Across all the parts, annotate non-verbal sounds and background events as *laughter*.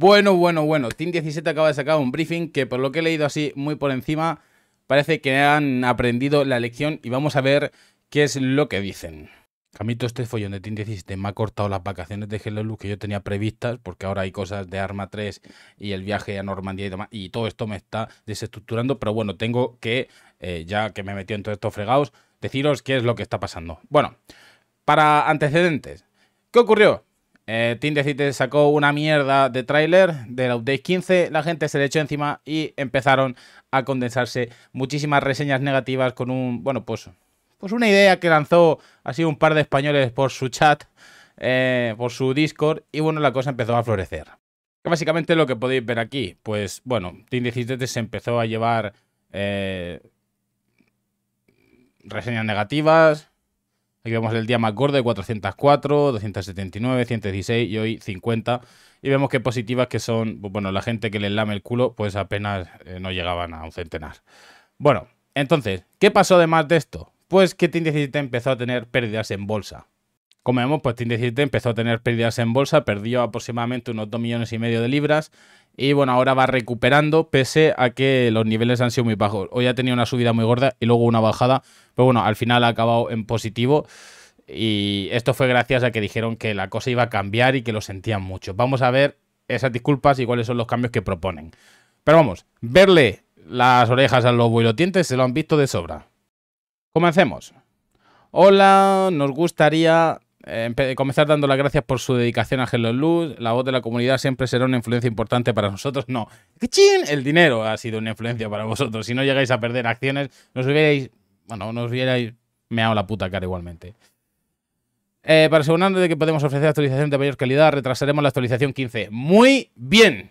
Bueno, bueno, bueno. Team 17 acaba de sacar un briefing que por lo que he leído así muy por encima parece que han aprendido la lección y vamos a ver qué es lo que dicen. Camito este follón de Team 17 me ha cortado las vacaciones de Hello Luz que yo tenía previstas porque ahora hay cosas de Arma 3 y el viaje a Normandía y demás y todo esto me está desestructurando, pero bueno, tengo que, eh, ya que me he metido en todos estos fregados, deciros qué es lo que está pasando. Bueno, para antecedentes, ¿qué ocurrió? Eh, Team 17 sacó una mierda de tráiler del Update 15, la gente se le echó encima y empezaron a condensarse muchísimas reseñas negativas con un, bueno, pues pues una idea que lanzó así un par de españoles por su chat, eh, por su Discord, y bueno, la cosa empezó a florecer. Básicamente lo que podéis ver aquí, pues bueno, Team 17 se empezó a llevar eh, reseñas negativas. Aquí vemos el día más gordo de 404, 279, 116 y hoy 50. Y vemos que positivas que son, bueno, la gente que les lame el culo, pues apenas eh, no llegaban a un centenar. Bueno, entonces, ¿qué pasó además de esto? pues que Team 17 empezó a tener pérdidas en bolsa. Como vemos, pues Team 17 empezó a tener pérdidas en bolsa, perdió aproximadamente unos 2 millones y medio de libras y bueno, ahora va recuperando pese a que los niveles han sido muy bajos. Hoy ha tenido una subida muy gorda y luego una bajada, pero bueno, al final ha acabado en positivo y esto fue gracias a que dijeron que la cosa iba a cambiar y que lo sentían mucho. Vamos a ver esas disculpas y cuáles son los cambios que proponen. Pero vamos, verle las orejas al lobo los dientes se lo han visto de sobra. Comencemos. Hola, nos gustaría eh, comenzar dando las gracias por su dedicación a Hello Luz. La voz de la comunidad siempre será una influencia importante para nosotros. No, ¡Chin! el dinero ha sido una influencia para vosotros. Si no llegáis a perder acciones, nos hubierais, bueno, nos hubierais meado la puta cara igualmente. Eh, para asegurarnos de que podemos ofrecer actualización de mayor calidad, retrasaremos la actualización 15. Muy bien,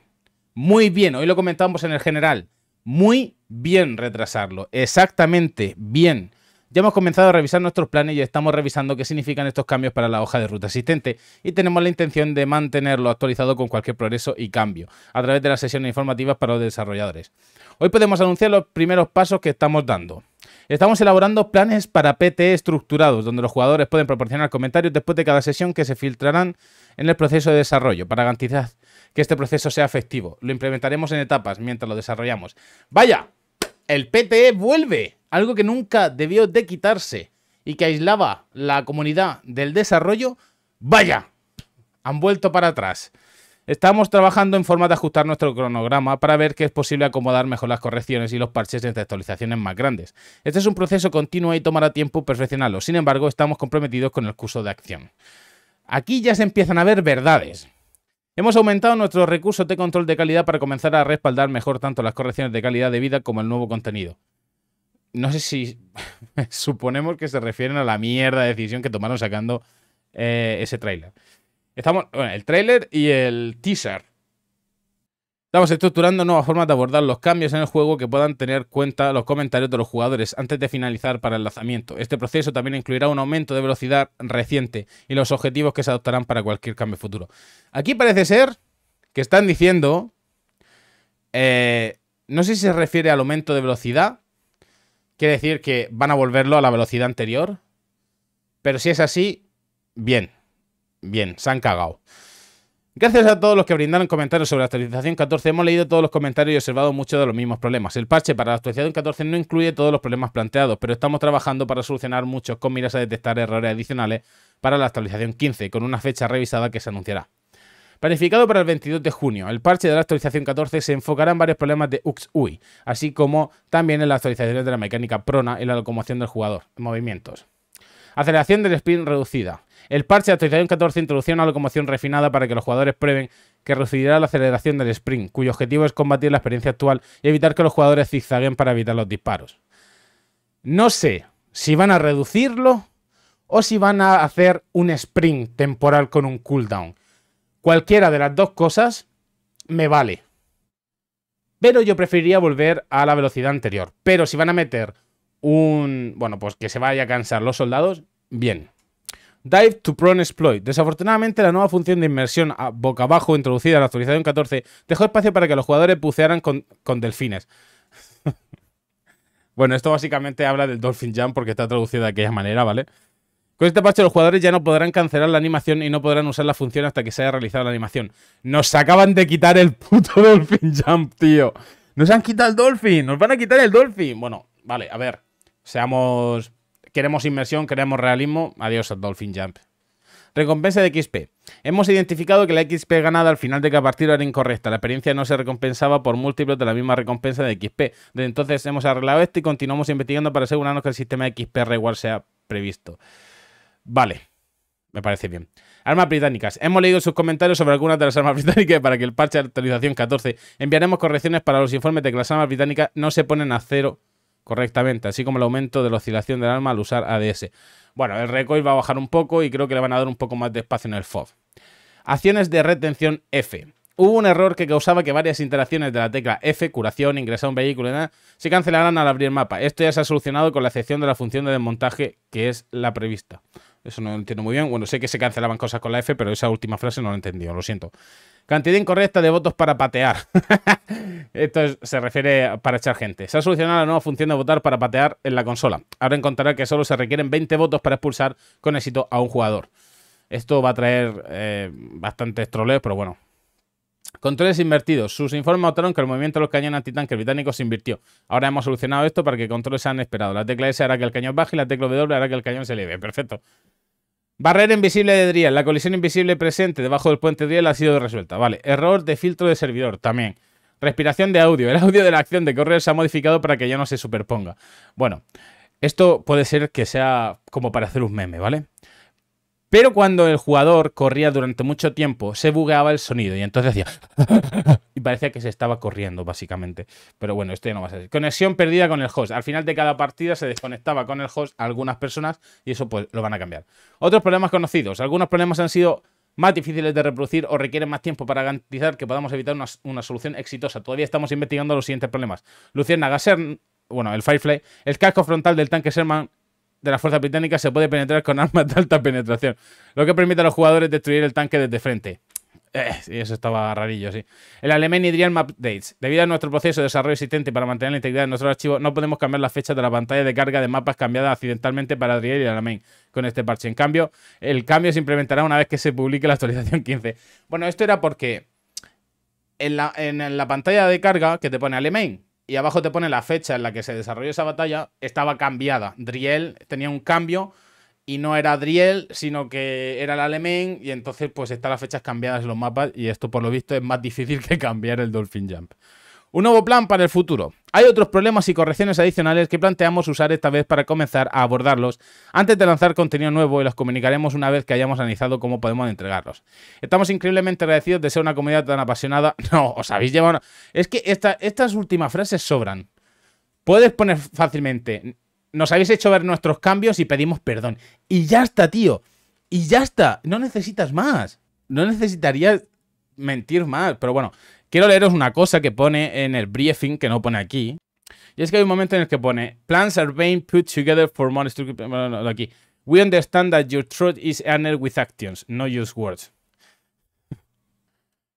muy bien. Hoy lo comentamos en el general. Muy bien retrasarlo. Exactamente bien. Ya hemos comenzado a revisar nuestros planes y estamos revisando qué significan estos cambios para la hoja de ruta existente y tenemos la intención de mantenerlo actualizado con cualquier progreso y cambio a través de las sesiones informativas para los desarrolladores. Hoy podemos anunciar los primeros pasos que estamos dando. Estamos elaborando planes para PT estructurados, donde los jugadores pueden proporcionar comentarios después de cada sesión que se filtrarán en el proceso de desarrollo para garantizar que este proceso sea efectivo. Lo implementaremos en etapas mientras lo desarrollamos. ¡Vaya! El PTE vuelve algo que nunca debió de quitarse y que aislaba la comunidad del desarrollo, vaya, han vuelto para atrás. Estamos trabajando en forma de ajustar nuestro cronograma para ver que es posible acomodar mejor las correcciones y los parches entre actualizaciones más grandes. Este es un proceso continuo y tomará tiempo perfeccionarlo. Sin embargo, estamos comprometidos con el curso de acción. Aquí ya se empiezan a ver verdades. Hemos aumentado nuestros recursos de control de calidad para comenzar a respaldar mejor tanto las correcciones de calidad de vida como el nuevo contenido no sé si *laughs* suponemos que se refieren a la mierda de decisión que tomaron sacando eh, ese tráiler. Estamos, bueno, el tráiler y el teaser. Estamos estructurando nuevas formas de abordar los cambios en el juego que puedan tener cuenta los comentarios de los jugadores antes de finalizar para el lanzamiento. Este proceso también incluirá un aumento de velocidad reciente y los objetivos que se adoptarán para cualquier cambio futuro. Aquí parece ser que están diciendo... Eh, no sé si se refiere al aumento de velocidad quiere decir que van a volverlo a la velocidad anterior. Pero si es así, bien. Bien, se han cagado. Gracias a todos los que brindaron comentarios sobre la actualización 14, hemos leído todos los comentarios y observado muchos de los mismos problemas. El parche para la actualización 14 no incluye todos los problemas planteados, pero estamos trabajando para solucionar muchos con miras a detectar errores adicionales para la actualización 15, con una fecha revisada que se anunciará. Planificado para el 22 de junio, el parche de la actualización 14 se enfocará en varios problemas de UX-UI, así como también en las actualizaciones de la mecánica prona y la locomoción del jugador, movimientos. Aceleración del sprint reducida. El parche de actualización 14 introducirá una locomoción refinada para que los jugadores prueben que reducirá la aceleración del sprint, cuyo objetivo es combatir la experiencia actual y evitar que los jugadores zigzaguen para evitar los disparos. No sé si van a reducirlo o si van a hacer un sprint temporal con un cooldown. Cualquiera de las dos cosas me vale. Pero yo preferiría volver a la velocidad anterior. Pero si van a meter un... Bueno, pues que se vaya a cansar los soldados, bien. Dive to Prone Exploit. Desafortunadamente, la nueva función de inmersión a boca abajo introducida en la actualización 14 dejó espacio para que los jugadores bucearan con, con delfines. *laughs* bueno, esto básicamente habla del Dolphin Jump porque está traducido de aquella manera, ¿vale? Con este parche los jugadores ya no podrán cancelar la animación y no podrán usar la función hasta que se haya realizado la animación. Nos acaban de quitar el puto *laughs* Dolphin Jump, tío. Nos han quitado el Dolphin, nos van a quitar el Dolphin. Bueno, vale, a ver. Seamos... Queremos inmersión, queremos realismo. Adiós al Dolphin Jump. Recompensa de XP. Hemos identificado que la XP ganada al final de cada partido era incorrecta. La experiencia no se recompensaba por múltiplos de la misma recompensa de XP. Desde entonces hemos arreglado esto y continuamos investigando para asegurarnos que el sistema de XP reward sea previsto. Vale. Me parece bien. Armas británicas. Hemos leído sus comentarios sobre algunas de las armas *laughs* británicas para que el parche de actualización 14 enviaremos correcciones para los informes de que las armas británicas no se ponen a cero correctamente, así como el aumento de la oscilación del arma al usar ADS. Bueno, el recoil va a bajar un poco y creo que le van a dar un poco más de espacio en el FOB. Acciones de retención F. Hubo un error que causaba que varias interacciones de la tecla F, curación, ingresar un vehículo nada, se cancelaran al abrir mapa. Esto ya se ha solucionado con la excepción de la función de desmontaje que es la prevista. Eso no lo entiendo muy bien. Bueno, sé que se cancelaban cosas con la F, pero esa última frase no lo he entendido, lo siento. Cantidad incorrecta de votos para patear. *laughs* Esto se refiere para echar gente. Se ha solucionado la nueva función de votar para patear en la consola. Ahora encontrará que solo se requieren 20 votos para expulsar con éxito a un jugador. Esto va a traer eh, bastantes troleos, pero bueno. Controles invertidos. Sus informes mostraron que el movimiento de los cañones antitanques británicos se invirtió. Ahora hemos solucionado esto para que controles sean esperados. La tecla S hará que el cañón baje y la tecla W hará que el cañón se eleve. Perfecto. Barrera invisible de Driel. La colisión invisible presente debajo del puente Driel ha sido resuelta. Vale. Error de filtro de servidor. También. Respiración de audio. El audio de la acción de correr se ha modificado para que ya no se superponga. Bueno. Esto puede ser que sea como para hacer un meme, ¿vale? Pero cuando el jugador corría durante mucho tiempo, se bugueaba el sonido y entonces hacía... *laughs* y parecía que se estaba corriendo, básicamente. Pero bueno, esto ya no va a ser. Conexión perdida con el host. Al final de cada partida se desconectaba con el host algunas personas y eso pues lo van a cambiar. Otros problemas conocidos. Algunos problemas han sido más difíciles de reproducir o requieren más tiempo para garantizar que podamos evitar una, solución exitosa. Todavía estamos investigando los siguientes problemas. Luciana Gasser, bueno, el Firefly, el casco frontal del tanque Sherman de la fuerza británica se puede penetrar con armas de alta penetración, lo que permite a los jugadores destruir el tanque desde frente. Eh, eso estaba rarillo, sí. El alemán Idrial Map Dates. Debido a nuestro proceso de desarrollo existente para mantener la integridad de nuestro archivo, no podemos cambiar las fechas de la pantalla de carga de mapas cambiada accidentalmente para Adriel y el alemán con este parche. En cambio, el cambio se implementará una vez que se publique la actualización *laughs* 15. Bueno, esto era porque en la, en la pantalla de carga que te pone alemán y abajo te pone la fecha en la que se desarrolló esa batalla, estaba cambiada. Driel tenía un cambio y no era Driel, sino que era el alemán y entonces pues están las fechas cambiadas en los mapas y esto por lo visto es más difícil *laughs* que cambiar el Dolphin Jump. Un nuevo plan para el futuro. Hay otros problemas y correcciones adicionales que planteamos usar esta vez para comenzar a abordarlos antes de lanzar contenido nuevo y los comunicaremos una vez que hayamos analizado cómo podemos entregarlos. Estamos increíblemente agradecidos de ser una comunidad tan apasionada. *laughs* No, os habéis llevado... Es que estas últimas frases sobran. Puedes poner fácilmente, nos habéis hecho ver nuestros cambios y pedimos perdón. Y ya está, tío. Y ya está. No necesitas más. No necesitarías mentir más. Pero bueno, Quiero leeros una cosa que pone en el briefing, que no pone aquí. Y es que hay un momento en el que pone Plans are being put together for monster... aquí. We understand that your truth is earned with actions, no use words. *laughs*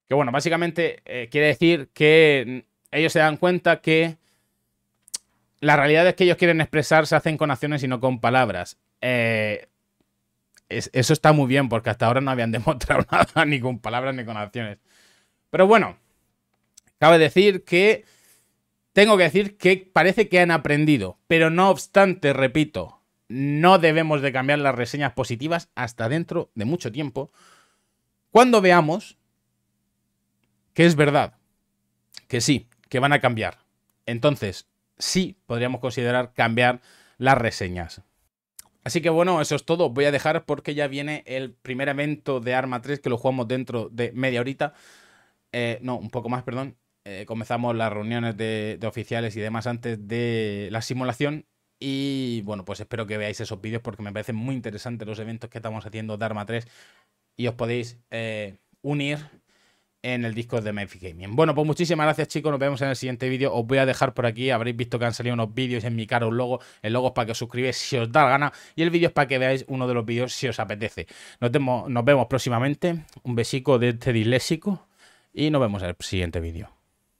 Que bueno, básicamente eh, quiere decir que ellos se dan cuenta que la realidad es que ellos quieren expresar se hacen con acciones y no con palabras. Eh, eso está muy bien porque hasta ahora no habían *laughs* demostrado nada ni con palabras ni con acciones. Pero bueno, Cabe decir que... Tengo que decir que parece que han aprendido, pero no obstante, repito, no debemos de cambiar las reseñas positivas hasta dentro de mucho tiempo, cuando veamos que es verdad, que sí, que van a cambiar. Entonces, sí podríamos considerar cambiar las reseñas. Así que bueno, eso es todo. Voy a dejar porque ya viene el primer evento de Arma 3 que lo jugamos dentro de media horita. Eh, no, un poco más, perdón. Eh, comenzamos las reuniones de, oficiales y demás antes de la simulación. Y bueno, pues espero que veáis esos vídeos porque me parecen muy interesantes los eventos que estamos haciendo de Arma 3 y os podéis eh, unir en el disco de Memphis Gaming. Bueno, pues muchísimas gracias chicos, nos vemos en el siguiente vídeo. Os voy a dejar por aquí, habréis visto que han salido unos vídeos en mi cara, un logo. El logo es para que os suscribáis si os da la gana y el vídeo es para que veáis uno de los vídeos si os apetece. Nos, nos vemos próximamente, un besico de este disléxico y nos vemos en el siguiente vídeo.